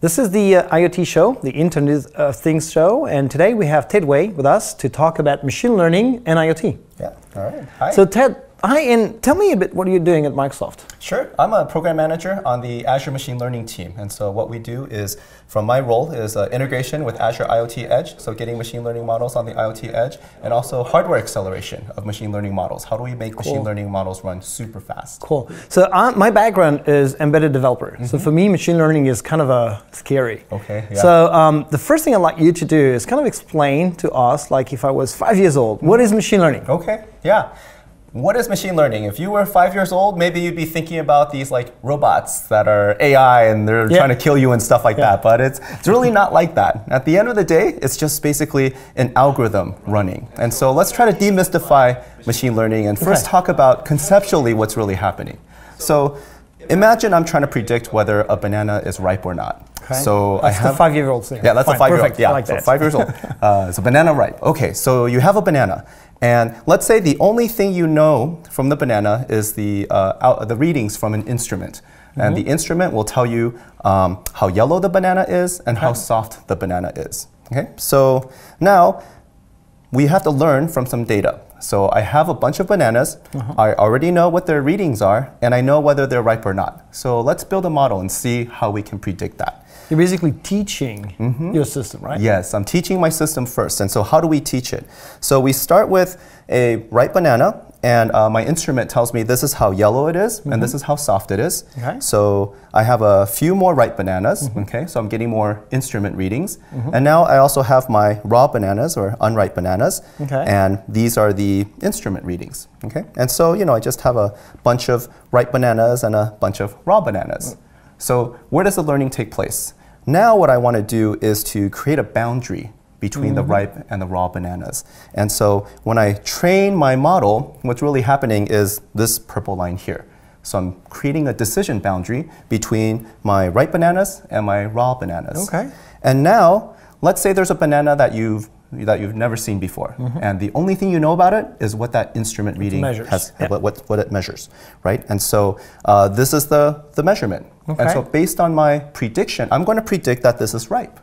This is the uh, IoT show, the Internet of Things show, and today we have Ted Way with us to talk about machine learning and IoT. Yeah, all right. Hi. So, Ted, hi, and tell me a bit what are you doing at Microsoft? Sure. I'm a program manager on the Azure Machine Learning team. And so what we do is, from my role, is uh, integration with Azure IoT Edge, so getting machine learning models on the IoT Edge, and also hardware acceleration of machine learning models. How do we make Cool. machine learning models run super fast? Cool. So, uh, my background is embedded developer. So, for me, machine learning is kind of a scary. Okay, yeah. So, um, the first thing I'd like you to do is kind of explain to us, like if I was five years old, what is machine learning? Okay, yeah. What is machine learning? If you were five years old, maybe you'd be thinking about these like robots that are AI and they're Yeah. trying to kill you and stuff like Yeah. that. But it's, it's really not like that. At the end of the day, it's just basically an algorithm running. And so let's try to demystify machine learning and first Okay. talk about conceptually what's really happening. So imagine I'm trying to predict whether a banana is ripe or not. Okay. So That's I have the five-year-old thing. yeah, that's Fine, a five-year-old. Perfect. Yeah, like so that. five years old. Uh, it's a banana ripe. Okay, so you have a banana, and let's say the only thing you know from the banana is the uh, out, the readings from an instrument, and Mm-hmm. the instrument will tell you um, how yellow the banana is and how soft the banana is. Okay, so now we have to learn from some data. So I have a bunch of bananas. Uh-huh. I already know what their readings are, and I know whether they're ripe or not. So let's build a model and see how we can predict that. You're basically teaching your system, right? Yes, I'm teaching my system first. And so, how do we teach it? So, we start with a ripe banana, and uh, my instrument tells me this is how yellow it is, and this mm-hmm. is how soft it is. Okay. So, I have a few more ripe bananas, mm-hmm. okay? So, I'm getting more instrument readings. Mm-hmm. And now I also have my raw bananas or unripe bananas, Okay. and these are the instrument readings, okay? And so, you know, I just have a bunch of ripe bananas and a bunch of raw bananas. Mm. So, where does the learning take place? Now, what I want to do is to create a boundary between the ripe and the raw bananas. And so, when I train my model, what's really happening is this purple line here. So, I'm creating a decision boundary between my ripe bananas and my raw bananas. Okay. And now, let's say there's a banana that you've that you've never seen before, and the only thing you know about it is what that instrument reading has, Yeah. what, what, what it measures, right? And so uh, this is the, the measurement. And so based on my prediction, I'm going to predict that this is ripe.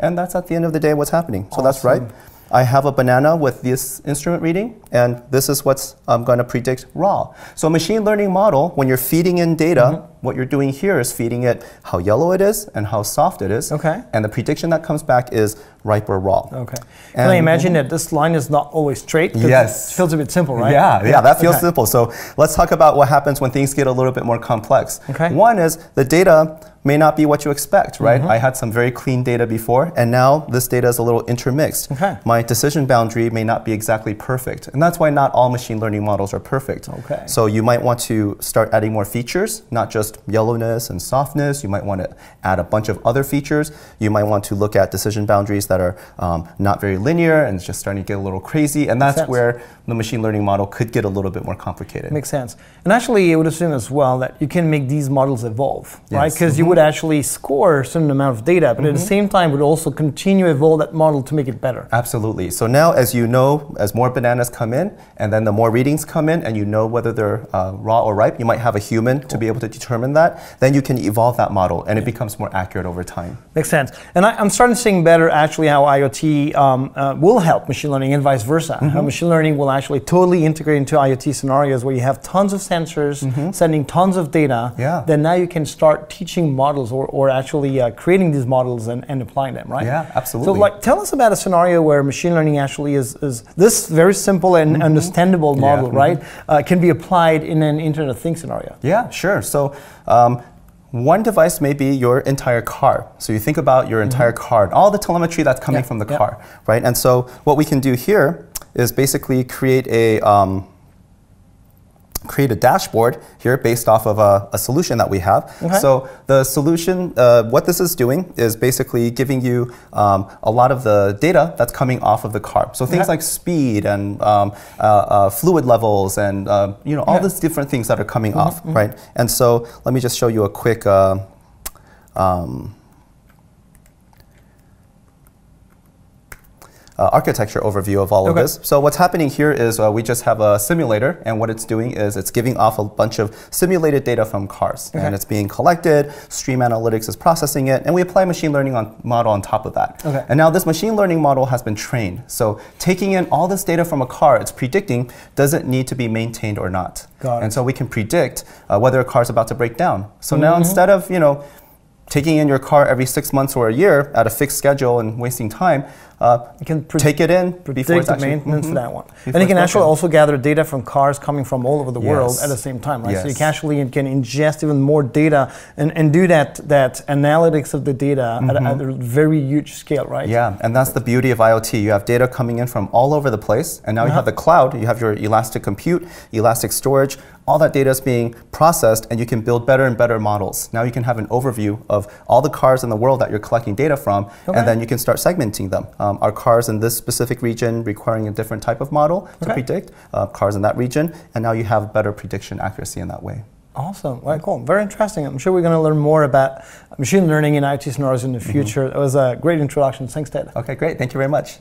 And that's at the end of the day what's happening. So that's right. I have a banana with this instrument reading, and this is what's I'm going to predict raw. So a machine learning model, when you're feeding in data, Mm-hmm. What you're doing here is feeding it how yellow it is and how soft it is. Okay. And the prediction that comes back is ripe or raw. Okay. Can I imagine that this line is not always straight? Yes. It feels a bit simple, right? Yeah, yeah, that feels Okay. simple. So let's talk about what happens when things get a little bit more complex. Okay. One is the data may not be what you expect, right? Mm-hmm. I had some very clean data before, and now this data is a little intermixed. Okay. My decision boundary may not be exactly perfect, and that's why not all machine learning models are perfect. Okay. So you might want to start adding more features, not just yellowness and softness. You might want to add a bunch of other features. You might want to look at decision boundaries that are um, not very linear and it's just starting to get a little crazy, and that's where the machine learning model could get a little bit more complicated. Makes sense. And actually, I would assume as well that you can make these models evolve, right? Yes. Because you would actually score a certain amount of data, but at the same time, would also continue to evolve that model to make it better. Absolutely. So now, as you know, as more bananas come in, and then the more readings come in, and you know whether they're uh, raw or ripe, you might have a human to be able to determine that. Then you can evolve that model, and it becomes more accurate over time. Makes sense. And I, I'm starting to see better actually how IoT um, uh, will help machine learning and vice versa. Mm-hmm. How machine learning will actually totally integrate into IoT scenarios where you have tons of sensors sending tons of data. Mm-hmm. Yeah. Then now you can start teaching models or, or actually uh, creating these models and, and applying them, right? Yeah, absolutely. So like tell us about a scenario where machine learning actually is, is this very simple and understandable Mm-hmm. Yeah, model, right? Uh, can be applied in an Internet of Things scenario. Yeah, sure. So um, one device may be your entire car. So you think about your entire car, all the telemetry that's coming Yeah, from the yeah. car, right? And so what we can do here is basically create a um, create a dashboard here based off of a, a solution that we have. Okay. So the solution, uh, what this is doing is basically giving you um, a lot of the data that's coming off of the car. So things Okay. like speed and um, uh, uh, fluid levels and uh, you know all Yeah. these different things that are coming Mm-hmm, off, right? And so let me just show you a quick. Uh, um, uh, architecture overview of all Okay. of this. So what's happening here is uh, we just have a simulator, and what it's doing is it's giving off a bunch of simulated data from cars, Okay. and it's being collected. Stream Analytics is processing it, and we apply machine learning on, model on top of that. Okay. And now this machine learning model has been trained. So taking in all this data from a car, it's predicting does it need to be maintained or not. Got it. And so we can predict uh, whether a car is about to break down. So now Mm-hmm. instead of you know taking in your car every six months or a year at a fixed schedule and wasting time, uh, You can take it in before it's the actually maintenance Mhm. for that one. And you can actually also gather data from cars coming from all over the world at the same time, right? So you can actually can ingest even more data and, and do that that analytics of the data at, a- at a very huge scale, right? Mm-hmm. Yeah, and that's the beauty of IoT. You have data coming in from all over the place, and now you have Uh-huh. the cloud. You have your elastic compute, elastic storage. All that data is being processed, and you can build better and better models. Now you can have an overview of all the cars in the world that you're collecting data from, Okay. and then you can start segmenting them. Um, are cars in this specific region requiring a different type of model to Okay. predict? Uh, cars in that region, and now you have better prediction accuracy in that way. Awesome. Very cool. Very interesting. I'm sure we're going to learn more about machine learning in IT scenarios in the future. It was a great introduction. Thanks, Ted. Okay, great. Thank you very much.